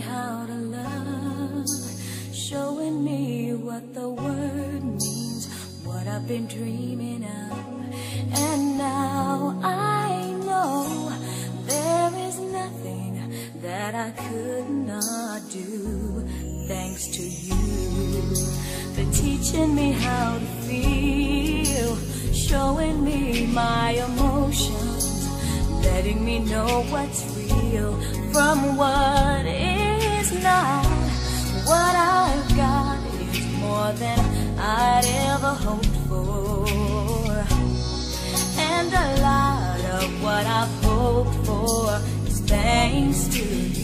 how to love, showing me what the word means, what I've been dreaming of. And now I know there is nothing that I could not do thanks to you for teaching me how to feel, showing me my emotions, letting me know what's real from what is not. What I've got is more than I'd ever hoped for. And a lot of what I've hoped for is thanks to